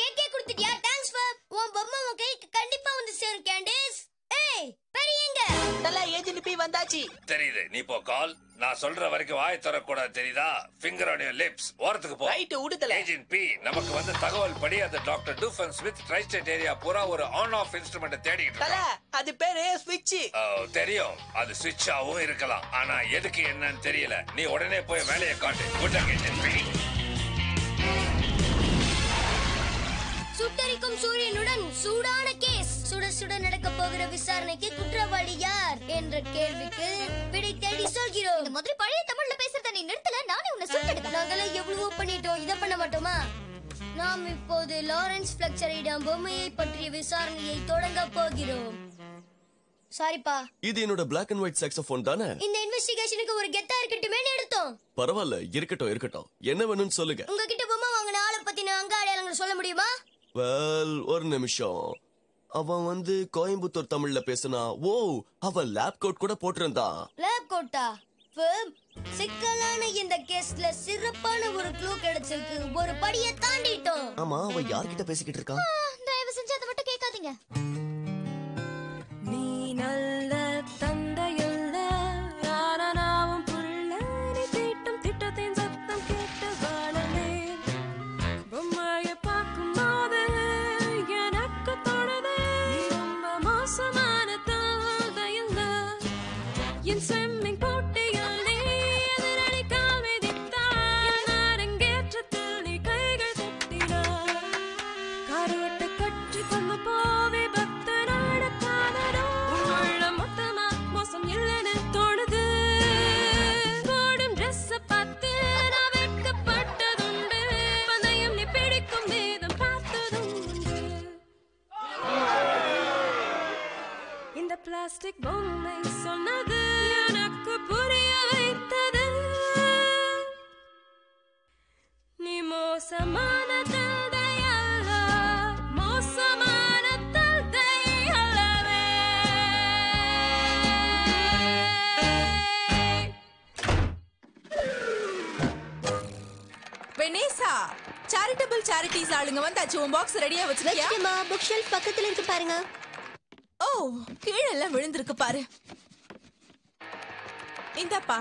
கேக்கே கொடுத்துட்டியா? Thanks for உன் பொம்மை உன் கைக்கு கண்டிப்பா வந்து சேரும் கேண்டிஸ் ஏய் பெரியங்க நல்லா ஏஜென்ட் பி வந்தாச்சு. தெரியுது. நீ போ கால் நான் சொல்ற வரைக்கும் வாய் தரக்கூடாது தெரியுதா? ஃபிங்கர் ஆன் யுவர் லிப்ஸ் ஓரத்துக்கு போ. ரைட் உடுதல ஏஜென்ட் பி நமக்கு வந்த தகவல் படி அந்த டாக்டர் டூஃபன் ஸ்மித் ட்ரைஸ்டேட் ஏரியா பூரா ஒரு ஆன் ஆஃப் இன்ஸ்ட்ருமெண்ட் தேடிக்கிட்டு தல இருக்கான். அது பேரு ஸ்விட்ச் ஓ, தெரியும். அது சுவிட்சாவும் இருக்கலாம். ஆனா எதுக்கு என்னன்னு தெரியல. நீ உடனே போய் வேலையை காட்டு. குட் லக் ஏஜென்ட் பி சூடான கேஸ். சுட சுட நடக்க போகிற விசாரணைக்கு குற்றவாளி யார் என்ற கேள்விக்கு விடை தேடி சொல்கிறோம். இந்த மாதிரி பழைய தமிழ்ல பேசுறத நீ நிறுத்தல நானே உன்னை சுட்டெடுத்தேன் நாங்களே எவ்வளவோ பண்ணிட்டோம் இதை பண்ண மாட்டோமா? நாம் இப்போது லாரன்ஸ் பிளக்சரிடம் பொம்மையை பற்றிய விசாரணையை தொடங்க போகிறோம். சாரிப்பா இது என்னோட பிளாக் அண்ட் ஒயிட் சாக்ஸோஃபோன் தானே? இந்த இன்வெஸ்டிகேஷனுக்கு ஒரு கெத்தா இருக்கட்டுமே எடுத்தோம். பரவாயில்ல இருக்கட்டும் இருக்கட்டும். என்ன வேணும்னு சொல்லுங்க. உங்ககிட்ட பொம்மை வாங்கின ஆளை பத்தின அங்க அடையாளங்கள் சொல்ல முடியுமா? வெல் ஒரு நிமிஷம். அவன் வந்து கோயம்புத்தூர் தமிழ்ல பேசினா ஓ அவன் லேப் கோட் கூட போட்டிருந்தான். லேப் கோட்டா. சிக்கலான இந்த கேஸ்ல சிறப்பான ஒரு க்ளூ கிடைச்சிருக்கு. ஒரு படியை தாண்டிட்டோம். ஆமா அவன் யார்கிட்ட பேசிக்கிட்டு இருக்கான்? தயவு செஞ்சு அதை மட்டும் கேட்காதீங்க. இந்த பிளாஸ்டிக் பொம்மை சொன்னது எனக்கு புரிய வைத்தது. நீ மோசமான வெனேசா சேரிட்டபிள் சேரிட்டிஸ் ஆளுங்க வந்தாச்சு. உன் பாக்ஸ் ரெடியா வச்சிருக்கியா? புக் ஷெல்ஃப் பக்கத்துல இருக்கு பாருங்க. கீழெல்லாம் விழுந்திருக்கு பாரு. இந்தாப்பா.